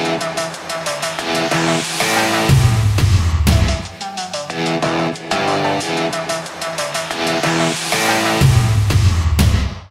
Thank